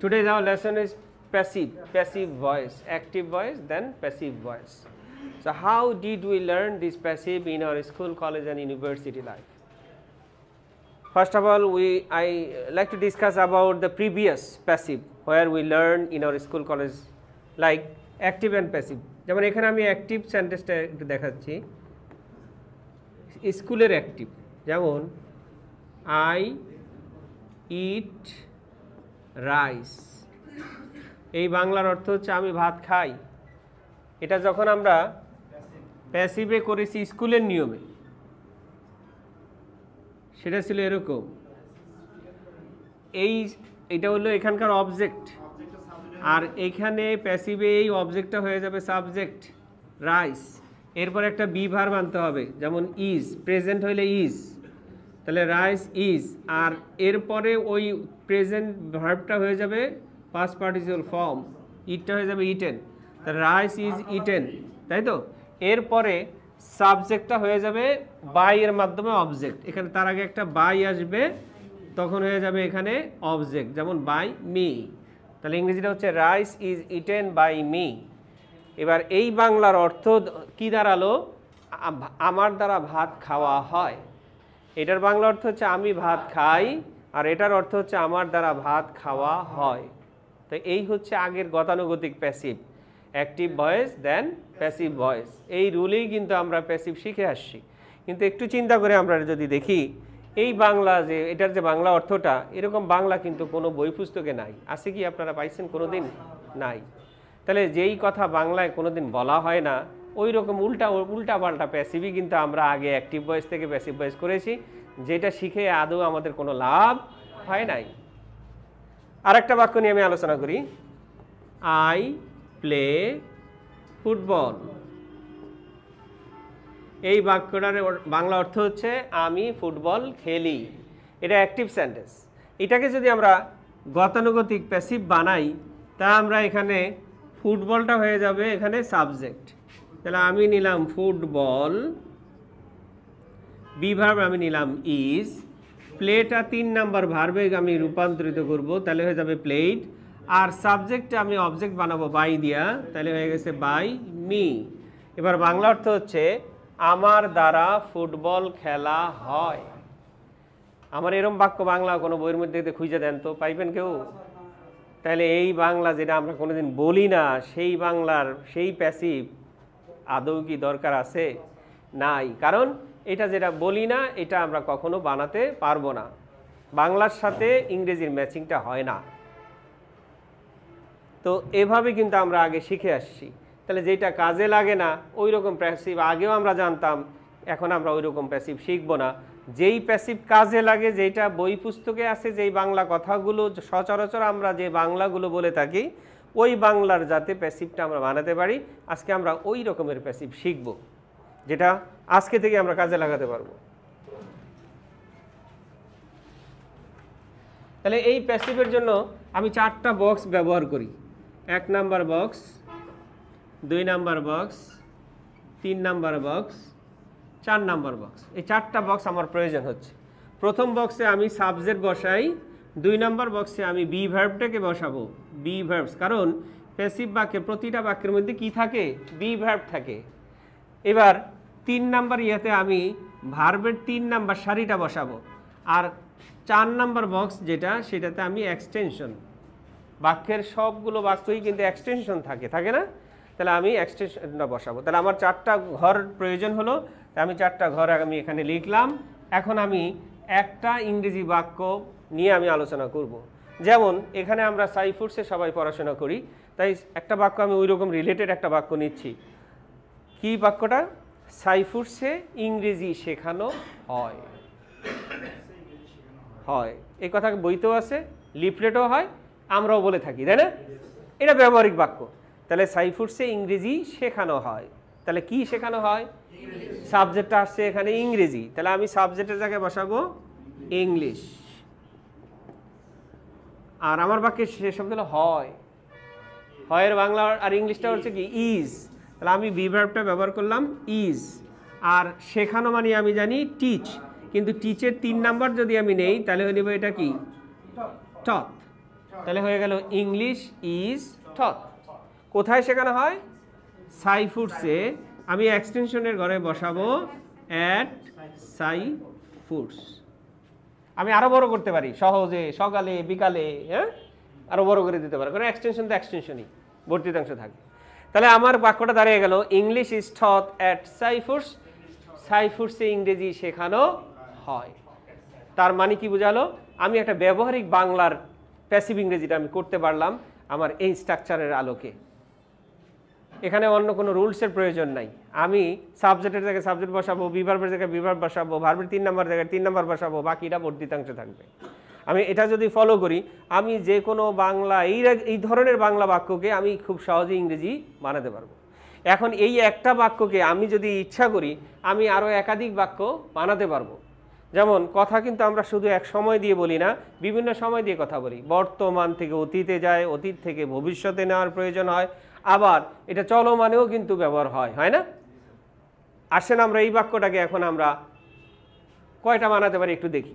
today's our lesson is passive, passive voice, active voice, then passive voice. So how did we learn this passive in our school, college and university life? First of all, we I like to discuss about the previous passive where we learned in our school, college like active and passive. যেমন এখানে আমি active সেন্টেন্সটা একটু দেখাচ্ছি স্কুলের active যেমন I eat rice. এই বাংলার অর্থ হচ্ছে আমি ভাত খাই। এটা যখন আমরা প্যাসিভে করেছি স্কুলের নিয়মে, সেটা ছিল এরকম। এই, এটা হলো এখানকার অবজেক্ট আর এখানে প্যাসিভে এই অবজেক্টটা হয়ে যাবে সাবজেক্ট রাইস এরপর একটা বি আনতে হবে, যেমন ইজ প্রেজেন্ট হইলে ইজ তাহলে রাইস ইজ আর এরপরে ওই প্রেজেন্ট ভার্বটা হয়ে যাবে পাস্ট পার্টিসিপাল ফর্ম ইটটা হয়ে যাবে ইটেন তা রাইস ইজ ইটেন তাই তো? এরপরে সাবজেক্টটা হয়ে যাবে বাই এর মাধ্যমে অবজেক্ট এখানে তার আগে একটা বাই আসবে, তখন হয়ে যাবে এখানে অবজেক্ট যেমন বাই মি তাহলে ইংরেজিটা হচ্ছে rice is eaten by me এবার এই বাংলার অর্থ কি দাঁড়াল? আমার দ্বারা ভাত খাওয়া হয়। এটার বাংলা অর্থ হচ্ছে আমি ভাত খাই, আর এটার অর্থ হচ্ছে আমার দ্বারা ভাত খাওয়া হয়। তো এই হচ্ছে আগের গতানুগতিক passive active voice then passive voice এই রুলেই কিন্তু আমরা প্যাসিভ শিখে আসছি। কিন্তু একটু চিন্তা করে আমরা যদি দেখি, এই বাংলা যে, এটার যে বাংলা অর্থটা, এরকম বাংলা কিন্তু কোনো বই পুস্তকে নাই। আছে কি আপনারা পাইছেন কোনো দিন নাই। তাহলে যেই কথা বাংলায় কোনো দিন বলা হয় না ওই রকম উল্টা উল্টা পাল্টা প্যাসিভই কিন্তু আমরা আগে অ্যাক্টিভ ভয়েস থেকে প্যাসিভ ভয়েস করেছি, যেটা শিখে আদৌ আমাদের কোনো লাভ হয় নাই। আরেকটা বাক্য নিয়ে আমি আলোচনা করি। আই প্লে ফুটবল এই বাক্যটার বাংলা অর্থ হচ্ছে, আমি ফুটবল খেলি। এটা অ্যাক্টিভ সেন্টেন্স এটাকে যদি আমরা গতানুগতিক প্যাসিভ বানাই, তা আমরা এখানে ফুটবলটা হয়ে যাবে এখানে সাবজেক্ট তাহলে আমি নিলাম ফুটবল বিভার্ব আমি নিলাম ইজ, প্লেটা তিন নাম্বার ভার্বে আমি রূপান্তরিত করব, তাহলে হয়ে যাবে প্লেট, আর সাবজেক্টে আমি অবজেক্ট বানাবো বাই দিয়া, তাহলে হয়ে গেছে বাই মি। এবার বাংলা অর্থ হচ্ছে, আমার দ্বারা ফুটবল খেলা হয়। আমার এরম বাক্য বাংলা কোনো বইয়ের মধ্যে খুঁজে দেন তো, পাইবেন কেউ? তাহলে এই বাংলা যেটা আমরা কোনোদিন বলি না, সেই বাংলার, সেই প্যাসিভ আদৌ কি দরকার আছে? নাই। কারণ এটা যেটা বলি না, এটা আমরা কখনো বানাতে পারব না। বাংলার সাথে ইংরেজির ম্যাচিংটা হয় না। তো এভাবে কিন্তু আমরা আগে শিখে আসছি। তাহলে যেটা কাজে লাগে না ওই রকম প্যাসিভ আগেও আমরা জানতাম, এখন আমরা ওই রকম প্যাসিভ শিখব না। যেই প্যাসিভ কাজে লাগে যেটা বই পুস্তকে আছে, যেই বাংলা কথাগুলো সচরাচর আমরা যে বাংলাগুলো বলে থাকি ওই বাংলার যাতে প্যাসিভটা আমরা বানাতে পারি। আজকে আমরা ওই রকমের প্যাসিভ শিখব, যেটা আজকে থেকে আমরা কাজে লাগাতে পারব। তাহলে এই প্যাসিভের জন্য আমি চারটা বক্স ব্যবহার করি। এক নাম্বার বক্স দুই নাম্বার বক্স তিন নাম্বার বক্স চার নাম্বার বক্স এই চারটা বক্স আমার প্রয়োজন হচ্ছে। প্রথম বক্সে আমি সাবজেক্ট বসাই। দুই নম্বর বক্সে আমি বি ভার্বটাকে বসাবো। বি ভার্বস কারণ প্যাসিভ বাক্যে প্রতিটা বাক্যের মধ্যে কি থাকে? বি ভার্ব থাকে। এবার তিন নাম্বার ইয়েতে আমি ভার্বের তিন নাম্বার শাড়িটা বসাবো। আর চার নাম্বার বক্স যেটা, সেটাতে আমি এক্সটেনশন বাক্যের সবগুলো বাক্যই কিন্তু এক্সটেনশন থাকে থাকে না? তাহলে আমি এক্সটেনশনটা বসাবো। তাহলে আমার চারটা ঘর প্রয়োজন হলো আমি চারটা ঘর আমি এখানে লিখলাম। এখন আমি একটা ইংরেজি বাক্য নিয়ে আমি আলোচনা করব। যেমন, এখানে আমরা সাইফুডসে সবাই পড়াশোনা করি, তাই একটা বাক্য আমি ওই রকম রিলেটেড একটা বাক্য নিচ্ছি। কি বাক্যটা? সাইফুডসে ইংরেজি শেখানো হয়। হয়। এই কথা বইতেও আছে, লিফলেটও হয়, আমরাও বলে থাকি, তাই না? এটা ব্যবহারিক বাক্য। তাহলে সাইফুডসে ইংরেজি শেখানো হয়। তাহলে কি শেখানো হয়? সাবজেক্টটা আসছে এখানে ইংরেজি। তাহলে আমি সাবজেক্টের জায়গায় বসাবো ইংলিশ আর আমার বাক্যে সে শব্দ হলো হয়। হয়ের বাংলা আর ইংলিশটা হচ্ছে কি? ইজ তাহলে আমি বিভার্বটা ব্যবহার করলাম ইজ আর শেখানো মানে আমি জানি টিচ কিন্তু টিচের তিন নাম্বার যদি আমি নেই, তাহলে হয়ে নেব এটা কি? টপ তাহলে হয়ে গেল ইংলিশ ইজ টট কোথায় শেখানো হয়? সাইফুডসে আমি এক্সটেনশনের ঘরে বসাবো অ্যাট সাই ফুডস আমি আরও বড় করতে পারি, সহজে, সকালে, বিকালে হ্যাঁ? আরও বড় করে দিতে পারি, কারণ এক্সটেনশন তো এক্সটেনশনই বর্ধিতাংশ থাকে। তাহলে আমার বাক্যটা দাঁড়িয়ে গেল, English is taught at Saifurs, সাইফুডসে ইংরেজি শেখানো হয়। তার মানে কি বোঝালো? আমি একটা ব্যবহারিক বাংলার প্যাসিভ ইংরেজিটা আমি করতে পারলাম আমার এই স্ট্রাকচারের আলোকে। এখানে অন্য কোনো রুলসের প্রয়োজন নাই। আমি সাবজেক্টের জায়গায় সাবজেক্ট বসাবো বিভার্বের জায়গায় বিভার বসাবো ভার্বের তিন নম্বর জায়গায় তিন নম্বর বসাবো, বাকিটা বর্ধিতাংশ থাকবে। আমি এটা যদি ফলো করি, আমি যে কোনো বাংলা, এই এই ধরনের বাংলা বাক্যকে আমি খুব সহজে ইংরেজি বানাতে পারব। এখন এই একটা বাক্যকে আমি যদি ইচ্ছা করি, আমি আরও একাধিক বাক্য বানাতে পারব। যেমন, কথা কিন্তু আমরা শুধু এক সময় দিয়ে বলি না, বিভিন্ন সময় দিয়ে কথা বলি। বর্তমান থেকে অতীতে যায়, অতীত থেকে ভবিষ্যতে নেওয়ার প্রয়োজন হয় আবার এটা চলমানেও কিন্তু ব্যবহার হয় হয় না? আসেন আমরা এই বাক্যটাকে এখন আমরা কয়টা বানাতে পারি একটু দেখি।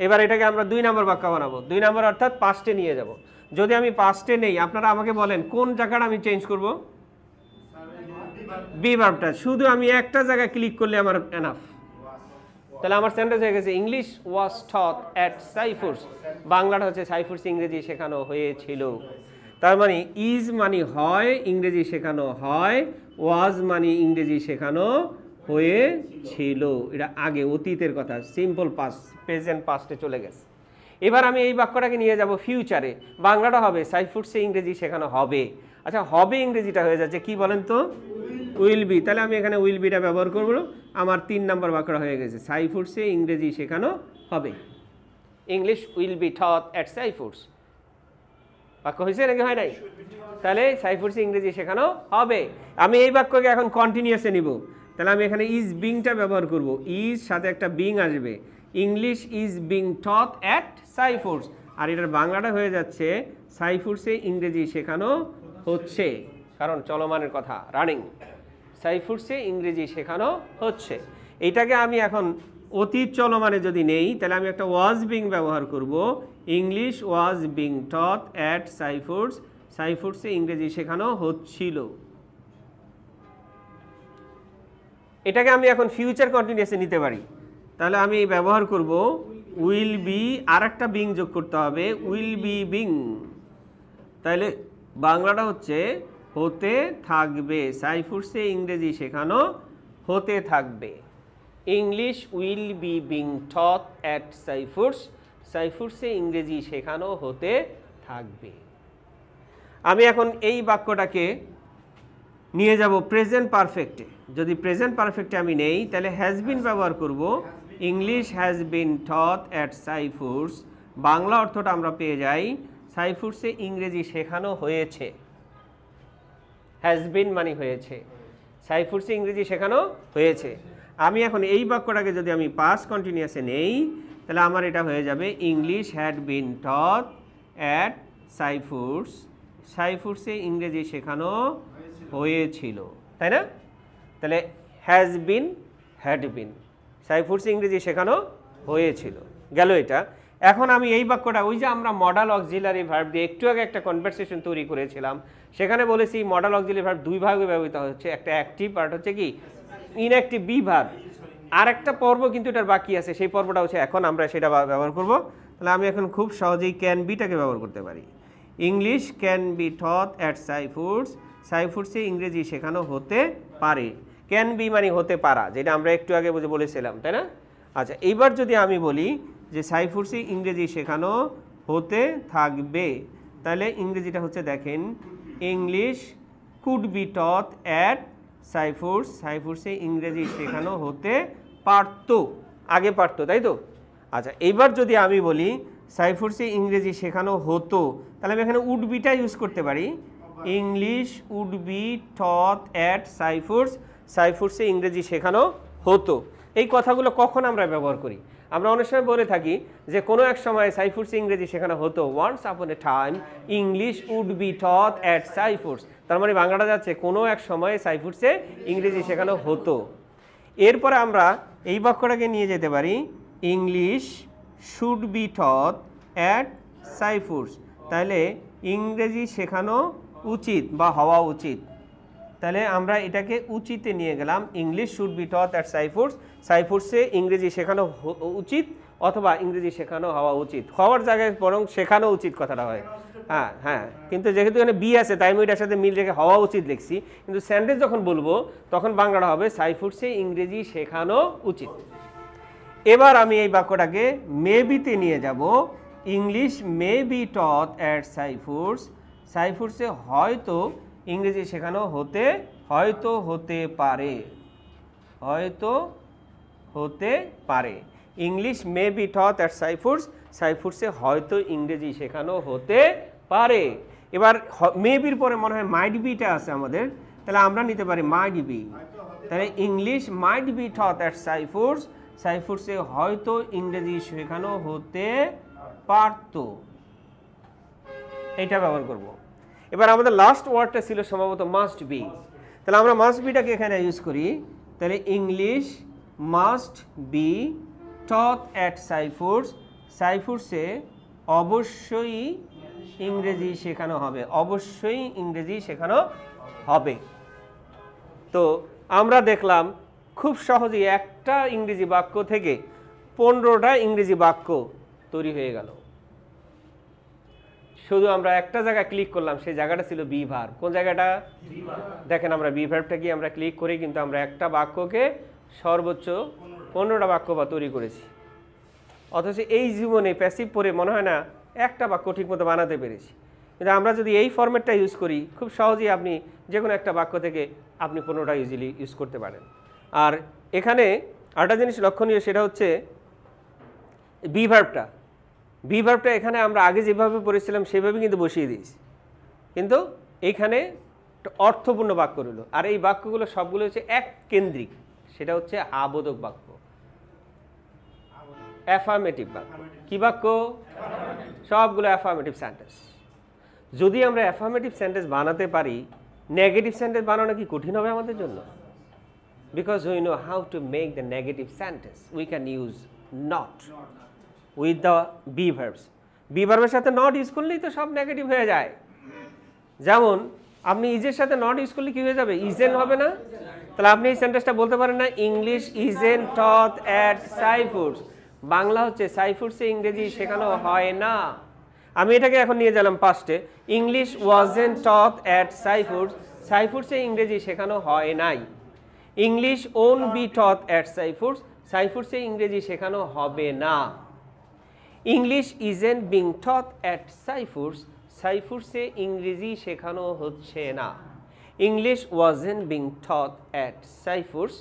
এবার এটাকে আমরা দুই নম্বর বাক্য বানাবো। দুই নম্বর অর্থাৎ পাঁচটে নিয়ে যাব। যদি আমি পাঁচটে নেই, আপনারা আমাকে বলেন, কোন জায়গাটা আমি চেঞ্জ করব? বি ভার্বটা শুধু আমি একটা জায়গায় ক্লিক করলে আমার এনাফ তাহলে আমার সেন্টেন্স হয়ে গেছে English was taught at Saifurs বাংলাটা হচ্ছে সাইফুডস ইংরেজি শেখানো হয়েছিল। তার মানে ইজ মানে হয়, ইংরেজি শেখানো হয় ওয়াজ মানে ইংরেজি শেখানো হয়েছিল। এটা আগে অতীতের কথা সিম্পল পাস প্রেজেন্ট পাস্টে চলে গেছে। এবার আমি এই বাক্যটাকে নিয়ে যাব ফিউচারে বাংলাটা হবে সাইফুডসে ইংরেজি শেখানো হবে। আচ্ছা হবে ইংরেজিটা হয়ে যাচ্ছে, কি বলেন তো? উইল বি তাহলে আমি এখানে উইল বিটা ব্যবহার করব। আমার তিন নম্বর বাক্যটা হয়ে গেছে সাইফুডসে ইংরেজি শেখানো হবে। English will be taught at Saifurs বাক্য হয়েছে নাকি হয় নাই? তাহলে সাইফুডসে ইংরেজি শেখানো হবে। আমি এই বাক্যকে এখন কন্টিনিউসে নিব। তাহলে আমি এখানে ইজ বিংটা ব্যবহার করব। ইজ সাথে একটা বিং আসবে। English is being taught at Saifurs আর এটার বাংলাটা হয়ে যাচ্ছে সাইফুডসে ইংরেজি শেখানো হচ্ছে। কারণ চলমানের কথা রানিং সাইফুডসে ইংরেজি শেখানো হচ্ছে। এইটাকে আমি এখন অতীত চলমানে যদি নেই, তাহলে আমি একটা ওয়াজ বিং ব্যবহার করব। English was being taught at Saifurs সাইফুডসে ইংরেজি শেখানো হচ্ছিল। এটাকে আমি এখন ফিউচার কন্টিনিউসে নিতে পারি। তাহলে আমি ব্যবহার করব উইল বি আর একটা বিং যোগ করতে হবে উইল বি বিং তাহলে বাংলাটা হচ্ছে হতে থাকবে। সাইফুডসে ইংরেজি শেখানো হতে থাকবে। English will be being taught at Saifurs সাইফুডসে ইংরেজি শেখানো হতে থাকবে। আমি এখন এই বাক্যটাকে নিয়ে যাব প্রেজেন্ট পারফেক্টে যদি প্রেজেন্ট পারফেক্টে আমি নেই, তাহলে হ্যাজ বিন ব্যবহার করব। English has been taught at Saifurs Bangla অর্থটা আমরা পেয়ে যাই সাইফুডসে ইংরেজি শেখানো হয়েছে। হ্যাজ বিন মানে হয়েছে। সাইফুডসে ইংরেজি শেখানো হয়েছে। আমি এখন এই বাক্যটাকে যদি আমি পাস কন্টিনিউসে নেই তাহলে আমার এটা হয়ে যাবে English had been taught at Saifurs সাইফুডসে ইংরেজি শেখানো হয়েছিল। তাই না? তাহলে হ্যাজ বিন হ্যাড বিন সাইফুডসে ইংরেজি শেখানো হয়েছিল গেল এটা। এখন আমি এই বাক্যটা ওই যে আমরা মডাল অক্সিলারি ভার্ব দিয়ে একটু আগে একটা কনভারসেশন তৈরি করেছিলাম সেখানে বলেছি মডাল অক্সিলারি ভার্ব দুই ভাগে ব্যবহৃত হচ্ছে একটা অ্যাক্টিভ পার্ট হচ্ছে কি? ইনঅ্যাক্টিভ বি ভার্ব আর একটা পর্ব কিন্তু এটার বাকি আছে। সেই পর্বটা হচ্ছে এখন আমরা সেটা ব্যবহার করব। তাহলে আমি এখন খুব সহজেই ক্যান বিটাকে ব্যবহার করতে পারি। English can be taught at Saifurs সাইফুডসে ইংরেজি শেখানো হতে পারে। ক্যান বি মানে হতে পারা, যেটা আমরা একটু আগে বুঝে বলেছিলাম, তাই না? আচ্ছা এইবার যদি আমি বলি যে সাইফুডসে ইংরেজি শেখানো হতে থাকবে, তাহলে ইংরেজিটা হচ্ছে দেখেন English could be taught at Saifurs সাইফুডসে ইংরেজি শেখানো হতে পারত, আগে পারতো, তাই তো? আচ্ছা এইবার যদি আমি বলি সাইফুডসে ইংরেজি শেখানো হতো, তাহলে আমি এখানে উডবিটা ইউজ করতে পারি। English would be taught at Cyfoods সাইফুডসে ইংরেজি শেখানো হতো। এই কথাগুলো কখন আমরা ব্যবহার করি? আমরা অনেক সময় বলে থাকি যে কোনো এক সময় সাইফুডসে ইংরেজি শেখানো হতো। Once upon a time English would be taught at Saifurs তার মানে বাংলাটা যাচ্ছে, কোনো এক সময় সাইফুডসে ইংরেজি শেখানো হতো। এরপরে আমরা এই বাক্যটাকে নিয়ে যেতে পারি English should be taught at Saifurs তাহলে ইংরেজি শেখানো উচিত বা হওয়া উচিত। তাহলে আমরা এটাকে উচিতে নিয়ে গেলাম English should be taught at Saifurs সাইফুডসে ইংরেজি শেখানো উচিত অথবা ইংরেজি শেখানো হওয়া উচিত। হওয়ার জায়গায় বরং শেখানো উচিত কথাটা হয়। হ্যাঁ হ্যাঁ। কিন্তু যেহেতু এখানে বি আছে, তাই আমি এটার সাথে মিল রেখে হওয়া উচিত লিখছি। কিন্তু সেন্টেন্স যখন বলব, তখন বাংলাটা হবে সাইফুডসে ইংরেজি শেখানো উচিত। এবার আমি এই বাক্যটাকে মেবিতে নিয়ে যাব। English may be taught at Saifurs সাইফুডসে হয়তো ইংরেজি শেখানো হতে, হয়তো হতে পারে। হয়তো হতে পারে। English may be taught at Saifurs সাইফুডসে হয়তো ইংরেজি শেখানো হতে পারে। এবার মেবির পরে মনে হয় মাইড বিটা আছে আমাদের। তাহলে আমরা নিতে পারি মাইড বি তাহলে English might be taught at Saifurs সাইফুডসে হয়তো ইংরেজি শেখানো হতে পারতো। এইটা ব্যবহার করব। এবার আমাদের লাস্ট ওয়ার্ডটা ছিল সম্ভবত মাস্ট বি তাহলে আমরা মাস্ট বিটাকে এখানে ইউজ করি। তাহলে English must be taught at Saifurs সাইফুডসে অবশ্যই ইংরেজি শেখানো হবে। অবশ্যই ইংরেজি শেখানো হবে। তো আমরা দেখলাম খুব সহজেই একটা ইংরেজি বাক্য থেকে পনেরোটা ইংরেজি বাক্য তৈরি হয়ে গেল। শুধু আমরা একটা জায়গায় ক্লিক করলাম, সেই জায়গাটা ছিল বি ভার্ব কোন জায়গাটা? দেখেন আমরা বি ভার্বটা কি আমরা ক্লিক করে, কিন্তু আমরা একটা বাক্যকে সর্বোচ্চ পনেরোটা বাক্য বা তৈরি করেছি। অথচ এই জীবনে প্যাসিভ পড়ে মনে হয় না, একটা বাক্য ঠিকমতো বানাতে পেরেছি। কিন্তু আমরা যদি এই ফরম্যাটটা ইউজ করি, খুব সহজেই আপনি যে কোনো একটা বাক্য থেকে আপনি পনেরোটা ইউজিলি ইউজ করতে পারেন। আর এখানে আরেকটা জিনিস লক্ষণীয়, সেটা হচ্ছে বি ভার্বটা বি এখানে আমরা আগে যেভাবে পড়েছিলাম সেভাবে কিন্তু বসিয়ে দিয়েছি। কিন্তু এইখানে অর্থপূর্ণ বাক্য রইল। আর এই বাক্যগুলো সবগুলো হচ্ছে এক কেন্দ্রিক সেটা হচ্ছে আবোধক বাক্য। অ্যাফার্মেটিভ বাক্য। কি বাক্য? সবগুলো অ্যাফার্মেটিভ সেন্টেন্স যদি আমরা অ্যাফার্মেটিভ সেন্টেন্স বানাতে পারি নেগেটিভ সেন্টেন্স বানানো কি কঠিন হবে আমাদের জন্য? Because we know how to make the negative sentence we can use not with the be verbs be ভার্বের সাথে নট ইউজ করলেই তো সব নেগেটিভ হয়ে যায়। যেমন, আপনি ইজের সাথে নট ইউজ করলে কী হয়ে যাবে? ইজেন হবে না। তাহলে আপনি এই সেন্টেন্সটা বলতে পারেন না English isn't taught at Saifurs Bangla হচ্ছে সাইফুডসে ইংরেজি শেখানো হয় না। আমি এটাকে এখন নিয়ে গেলাম পাস্টে English wasn't taught at Cyfoods সাইফুডসে ইংরেজি শেখানো হয় নাই। English won't be taught at Saifurs সাইফুডসে ইংরেজি শেখানো হবে না। English isn't being taught at Saifurs সাইফুডসে ইংরেজি শেখানো হচ্ছে না। English wasn't being taught at Saifurs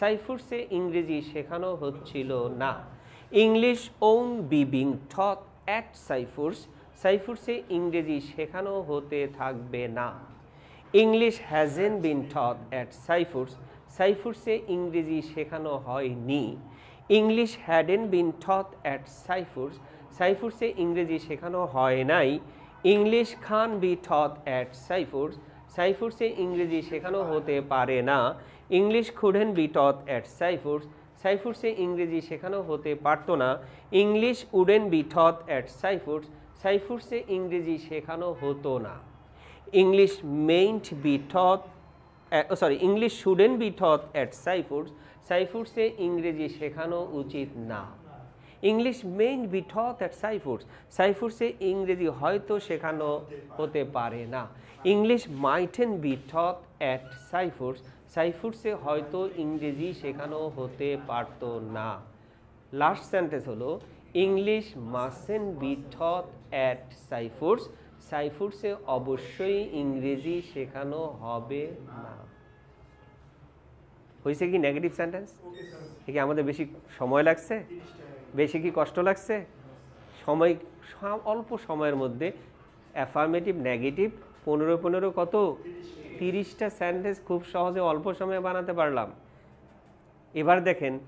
সাইফুডসে ইংরেজি শেখানো হচ্ছিল না। English won't be being taught at Saifurs সাইফুডসে ইংরেজি শেখানো হতে থাকবে না। English hasn't been taught at Cyfoods সাইফুডসে ইংরেজি শেখানো হয়নি। English hadn't been taught at Cyfoods সাইফুডসে ইংরেজি শেখানো হয় নাই English can't be taught at Saifurs সাইফুডসে ইংরেজি শেখানো হতে পারে না English couldn't be taught at Saifurs সাইফুডসে ইংরেজি শেখানো হতে পারতো না English wouldn't be taught at Saifurs সাইফুডসে ইংরেজি শেখানো হতো না English mayn't be taught, sorry English English be be at Cyfoods. সাইফুডসে ইংরেজি শেখানো উচিত না। English mayn't be taught at Saifurs সাইফুডসে ইংরেজি হয়তো শেখানো হতে পারে না। English mightn't be taught at Saifurs সাইফুডসে হয়তো ইংরেজি শেখানো হতে পারতো না। লাস্ট সেন্টেন্স হলো, English mustn't be taught at Saifurs সাইফুডসে অবশ্যই ইংরেজি শেখানো হবে না। হয়েছে কি নেগেটিভ সেন্টেন্স কি আমাদের বেশি সময় লাগছে? বেশি কি কষ্ট লাগছে? সময় সম- অল্প সময়ের মধ্যে অ্যাফার্মেটিভ নেগেটিভ পনেরো পনেরো কত? তিরিশটা। সেন্টেন্স খুব সহজে অল্প সময়ে বানাতে পারলাম। এবার দেখেন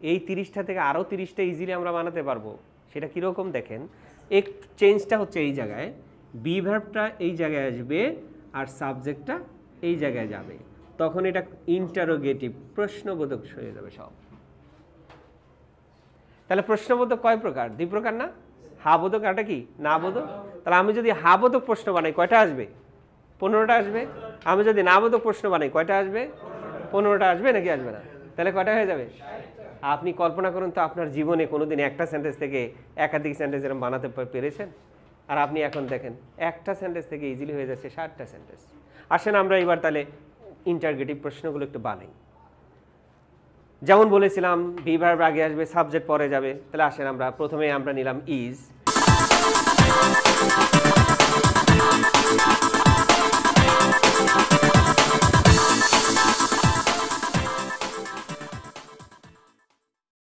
এই তিরিশটা থেকে আরও তিরিশটা ইজিলি আমরা বানাতে পারব। সেটা কীরকম দেখেন? এক চেঞ্জটা হচ্ছে এই জায়গায় বি ভার্বটা এই জায়গায় আসবে আর সাবজেক্টটা এই জায়গায় যাবে। তখন এটা ইন্টারোগেটিভ প্রশ্নবোধক হয়ে যাবে সব। তাহলে প্রশ্নবোধক কয় প্রকার? দুই প্রকার না? হাবোধক আরটা কি? না বোধক তাহলে আমি যদি হাবোধক প্রশ্ন বানাই, কয়টা আসবে? পনেরোটা আসবে? আমি যদি না বোধক প্রশ্ন বানাই, কয়টা আসবে? পনেরোটা আসবে নাকি আসবে না? তাহলে কয়টা হয়ে যাবে? আপনি কল্পনা করুন তো আপনার জীবনে কোনোদিন একটা সেন্টেন্স থেকে একাধিক সেন্টেন্স এরকম বানাতে পেরেছেন? আর আপনি এখন দেখেন, একটা সেন্টেন্স থেকে ইজিলি হয়ে যাচ্ছে ষাটটা সেন্টেন্স আসেন আমরা এবার তাহলে ইন্টারগেটিভ প্রশ্নগুলো একটু বানাই। যেমন বলেছিলাম, বিভার আগে আসবে, সাবজেক্ট পরে যাবে। তাহলে আসেন আমরা, প্রথমে আমরা নিলাম ইজ